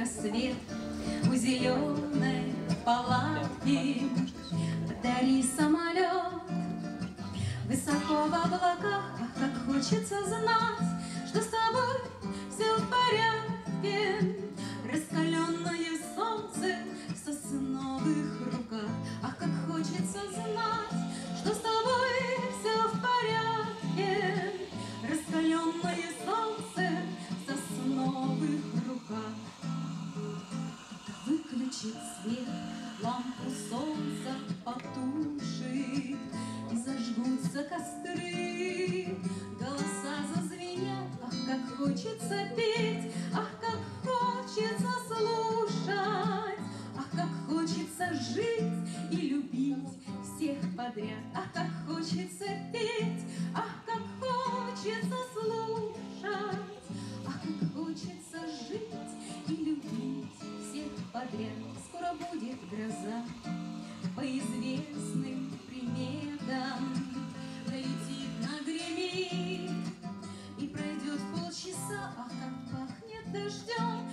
рассвет у зеленой палатки. Подари самолет высоко в облаках, ах, как хочется знать, хочется петь, ах, как хочется слушать, Ах, как хочется жить и любить всех подряд, Ах, как хочется петь, ах, как хочется слушать, Ах, как хочется жить и любить всех подряд. Скоро будет гроза по известным Ах, как пахнет дождем,